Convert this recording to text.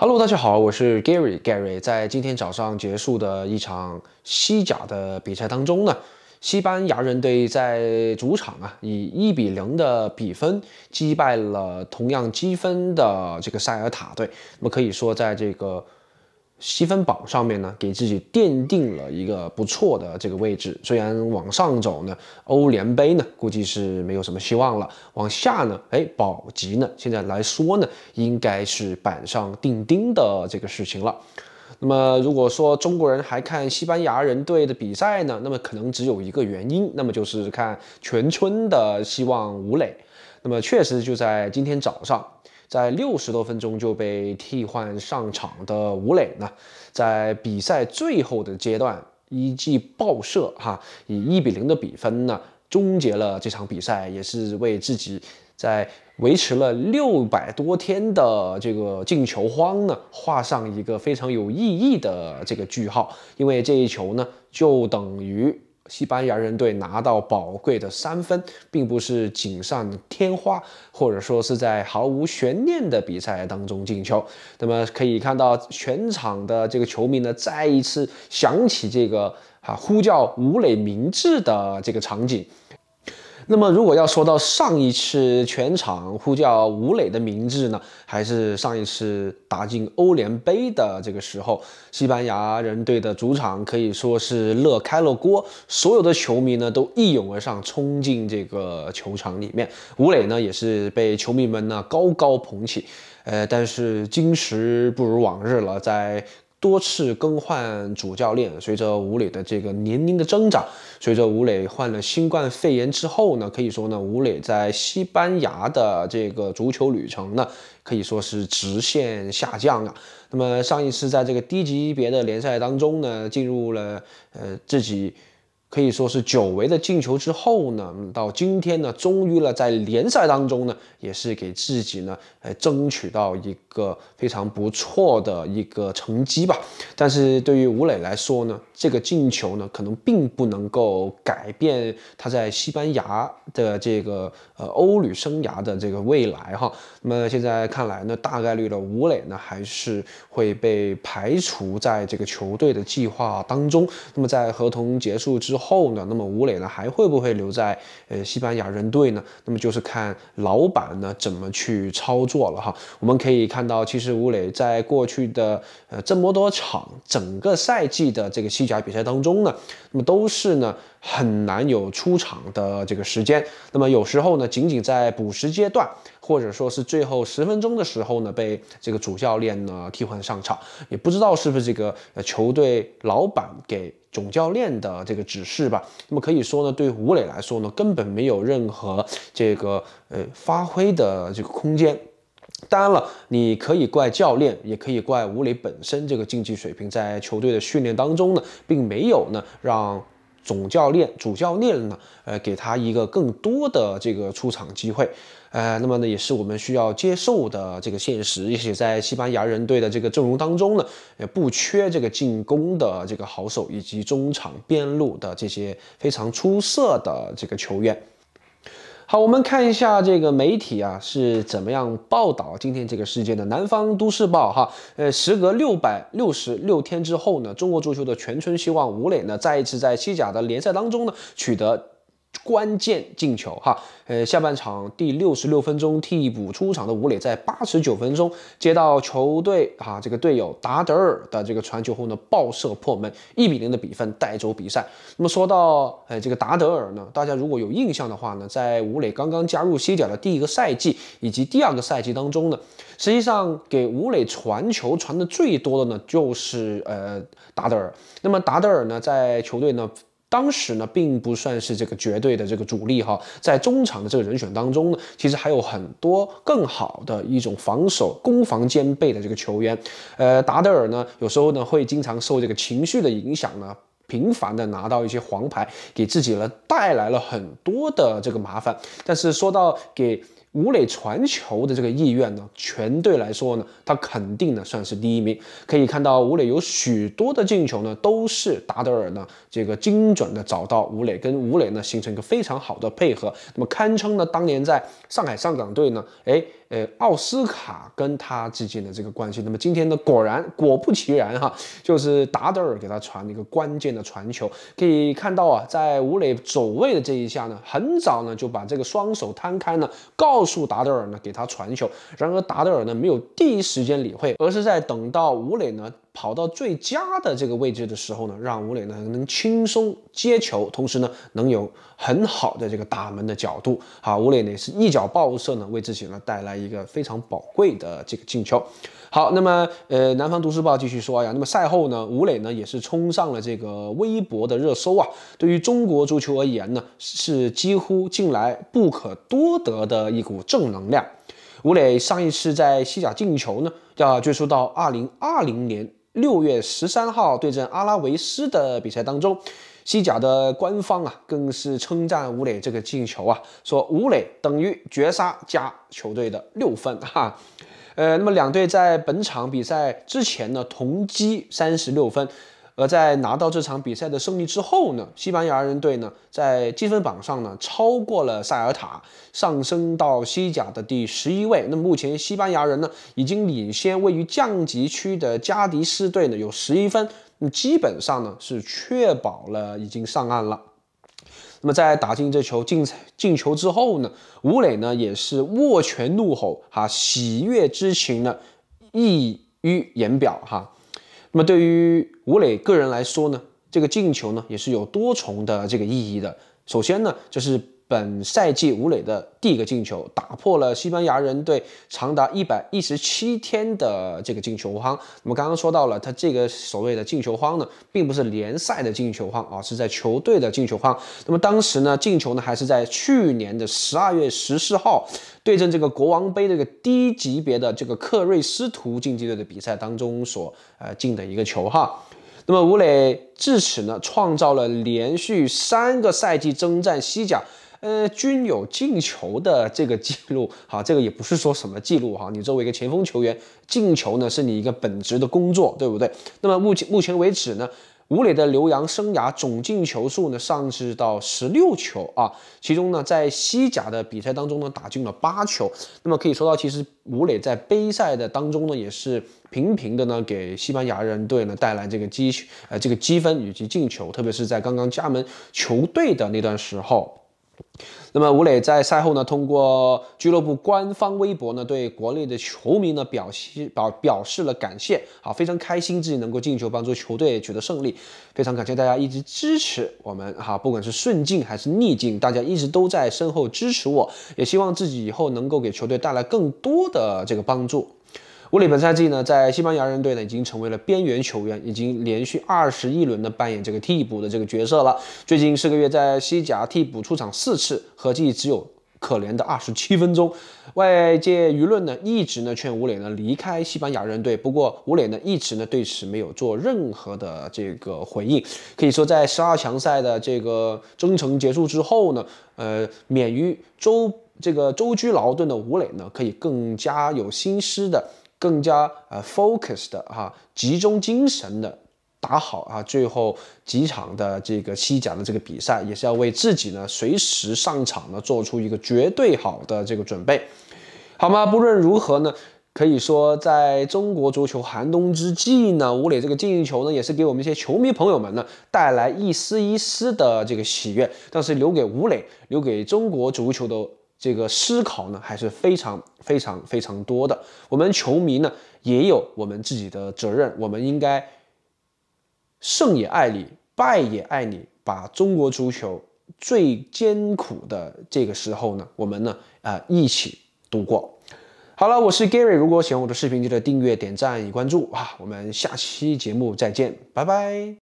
Hello，大家好，我是 Gary。Gary 在今天早上结束的一场西甲的比赛当中呢，西班牙人队在主场啊以一比零的比分击败了同样积分的这个塞尔塔队。那么可以说，在这个积分榜上面呢，给自己奠定了一个不错的这个位置。虽然往上走呢，欧联杯呢估计是没有什么希望了；往下呢，哎，保级呢，现在来说呢，应该是板上钉钉的这个事情了。那么，如果说中国人还看西班牙人队的比赛呢，那么可能只有一个原因，那么就是看全村的希望吴磊。那么，确实就在今天早上。在六十多分钟就被替换上场的吴磊呢，在比赛最后的阶段一记爆射，哈，以一比零的比分呢终结了这场比赛，也是为自己在维持了六百多天的这个进球荒呢画上一个非常有意义的这个句号，因为这一球呢就等于。西班牙人队拿到宝贵的三分，并不是锦上添花，或者说是在毫无悬念的比赛当中进球。那么可以看到，全场的这个球迷呢，再一次响起这个啊呼叫吴磊名字的这个场景。那么，如果要说到上一次全场呼叫吴磊的名字呢，还是上一次打进欧联杯的这个时候，西班牙人队的主场可以说是乐开了锅，所有的球迷呢都一涌而上，冲进这个球场里面。吴磊呢也是被球迷们呢高高捧起，呃，但是今时不如往日了，在。多次更换主教练，随着吴磊的这个年龄的增长，随着吴磊患了新冠肺炎之后呢，可以说呢，吴磊在西班牙的这个足球旅程呢，可以说是直线下降啊。那么上一次在这个低级别的联赛当中呢，进入了呃自己。可以说是久违的进球之后呢，到今天呢，终于了在联赛当中呢，也是给自己呢，呃，争取到一个非常不错的一个成绩吧。但是对于吴磊来说呢，这个进球呢，可能并不能够改变他在西班牙的这个呃欧旅生涯的这个未来哈。那么现在看来呢，大概率的吴磊呢，还是会被排除在这个球队的计划当中。那么在合同结束之后。后呢？那么吴磊呢还会不会留在呃西班牙人队呢？那么就是看老板呢怎么去操作了哈。我们可以看到，其实吴磊在过去的呃这么多场整个赛季的这个西甲比赛当中呢，那么都是呢很难有出场的这个时间。那么有时候呢，仅仅在补时阶段。或者说是最后十分钟的时候呢，被这个主教练呢替换上场，也不知道是不是这个呃球队老板给总教练的这个指示吧。那么可以说呢，对吴磊来说呢，根本没有任何这个呃发挥的这个空间。当然了，你可以怪教练，也可以怪吴磊本身这个竞技水平在球队的训练当中呢，并没有呢让。总教练、主教练呢，呃，给他一个更多的这个出场机会，呃，那么呢，也是我们需要接受的这个现实。也许在西班牙人队的这个阵容当中呢，也不缺这个进攻的这个好手，以及中场边路的这些非常出色的这个球员。好，我们看一下这个媒体啊是怎么样报道今天这个事件的。南方都市报哈，呃，时隔六百六十六天之后呢，中国足球的全村希望吴磊呢再一次在西甲的联赛当中呢取得。关键进球哈，呃，下半场第六十六分钟替补出场的吴磊，在八十九分钟接到球队啊这个队友达德尔的这个传球后呢，爆射破门，一比零的比分带走比赛。那么说到呃这个达德尔呢，大家如果有印象的话呢，在吴磊刚刚加入西甲的第一个赛季以及第二个赛季当中呢，实际上给吴磊传球传的最多的呢就是呃达德尔。那么达德尔呢，在球队呢。当时呢，并不算是这个绝对的这个主力哈，在中场的这个人选当中呢，其实还有很多更好的一种防守攻防兼备的这个球员。呃，达德尔呢，有时候呢会经常受这个情绪的影响呢，频繁的拿到一些黄牌，给自己呢带来了很多的这个麻烦。但是说到给。吴磊传球的这个意愿呢，全队来说呢，他肯定呢算是第一名。可以看到，吴磊有许多的进球呢，都是达德尔呢这个精准的找到吴磊，跟吴磊呢形成一个非常好的配合。那么堪称呢当年在上海上港队呢，哎呃奥斯卡跟他之间的这个关系。那么今天呢，果然果不其然哈，就是达德尔给他传了一个关键的传球。可以看到啊，在吴磊走位的这一下呢，很早呢就把这个双手摊开呢，告诉达德尔呢给他传球。然而达德尔呢没有第一时间理会，而是在等到吴磊呢。跑到最佳的这个位置的时候呢，让吴磊呢能轻松接球，同时呢能有很好的这个打门的角度。好，吴磊呢是一脚爆射呢，为自己呢带来一个非常宝贵的这个进球。好，那么呃，南方都市报继续说呀，那么赛后呢，吴磊呢也是冲上了这个微博的热搜啊。对于中国足球而言呢，是几乎近来不可多得的一股正能量。吴磊上一次在西甲进球呢，要追溯到二零二零年。六月十三号对阵阿拉维斯的比赛当中，西甲的官方啊更是称赞武磊这个进球啊，说武磊等于绝杀加球队的六分哈。呃，那么两队在本场比赛之前呢同积三十六分。而在拿到这场比赛的胜利之后呢，西班牙人队呢在积分榜上呢超过了塞尔塔，上升到西甲的第十一位。那么目前西班牙人呢已经领先位于降级区的加迪斯队呢有十一分，那基本上呢是确保了已经上岸了。那么在打进这球进进球之后呢，吴磊呢也是握拳怒吼，哈，喜悦之情呢溢于言表，哈。那么对于吴磊个人来说呢，这个进球呢也是有多重的这个意义的。首先呢，就是。本赛季吴磊的第一个进球，打破了西班牙人队长达一百一十七天的这个进球荒。那么刚刚说到了，他这个所谓的进球荒呢，并不是联赛的进球荒啊，是在球队的进球荒。那么当时呢，进球呢还是在去年的十二月十四号对阵这个国王杯这个低级别的这个克瑞斯图竞技队的比赛当中所呃进的一个球哈。那么吴磊至此呢，创造了连续三个赛季征战西甲。呃，均有进球的这个记录，好，这个也不是说什么记录哈。你作为一个前锋球员，进球呢是你一个本职的工作，对不对？那么目前目前为止呢，吴磊的留洋生涯总进球数呢上至到十六球啊，其中呢在西甲的比赛当中呢打进了八球。那么可以说到，其实吴磊在杯赛的当中呢也是频频的呢给西班牙人队呢带来这个积呃这个积分以及进球，特别是在刚刚加盟球队的那段时候。那么吴磊在赛后呢，通过俱乐部官方微博呢，对国内的球迷呢表示表表示了感谢，好，非常开心自己能够进球，帮助球队取得胜利，非常感谢大家一直支持我们，哈，不管是顺境还是逆境，大家一直都在身后支持我，也希望自己以后能够给球队带来更多的这个帮助。吴磊本赛季呢，在西班牙人队呢，已经成为了边缘球员，已经连续二十一轮的扮演这个替补的这个角色了。最近四个月在西甲替补出场四次，合计只有可怜的二十七分钟。外界舆论呢，一直呢劝吴磊呢离开西班牙人队，不过吴磊呢一直呢对此没有做任何的这个回应。可以说，在十二强赛的这个征程结束之后呢，呃，免于周这个周居劳顿的吴磊呢，可以更加有心思的。更加呃 focused 哈，集中精神的打好啊，最后几场的这个西甲的这个比赛，也是要为自己呢随时上场呢做出一个绝对好的这个准备，好吗？不论如何呢，可以说在中国足球寒冬之际呢，吴磊这个进球呢，也是给我们一些球迷朋友们呢带来一丝一丝的这个喜悦，但是留给吴磊，留给中国足球的。这个思考呢还是非常非常非常多的。我们球迷呢也有我们自己的责任，我们应该胜也爱你，败也爱你，把中国足球最艰苦的这个时候呢，我们呢啊一起度过。好了，我是 Gary，如果喜欢我的视频，记得订阅、点赞与关注啊！我们下期节目再见，拜拜。